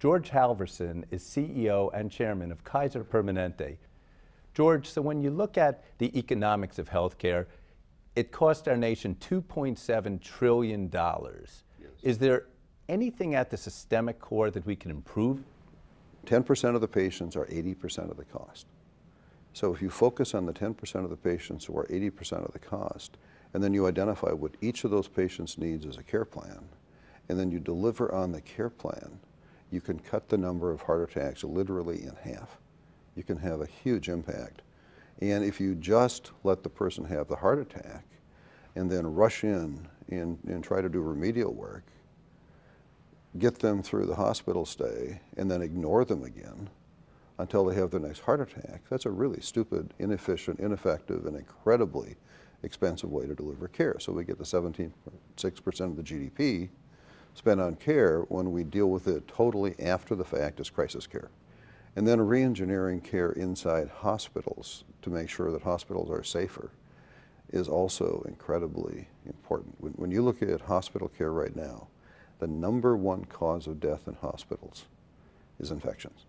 George Halvorson is CEO and chairman of Kaiser Permanente. George, so when you look at the economics of healthcare, it cost our nation $2.7 trillion. Yes. Is there anything at the systemic core that we can improve? 10% of the patients are 80% of the cost. So if you focus on the 10% of the patients who are 80% of the cost, and then you identify what each of those patients needs as a care plan, and then you deliver on the care plan, you can cut the number of heart attacks literally in half. You can have a huge impact. And if you just let the person have the heart attack and then rush in and, and try to do remedial work, get them through the hospital stay, and then ignore them again until they have their next heart attack, that's a really stupid, inefficient, ineffective, and incredibly expensive way to deliver care. So we get the 17.6% of the GDP spent on care when we deal with it totally after the fact as crisis care. And then re-engineering care inside hospitals to make sure that hospitals are safer is also incredibly important. When, when you look at hospital care right now, the number one cause of death in hospitals is infections.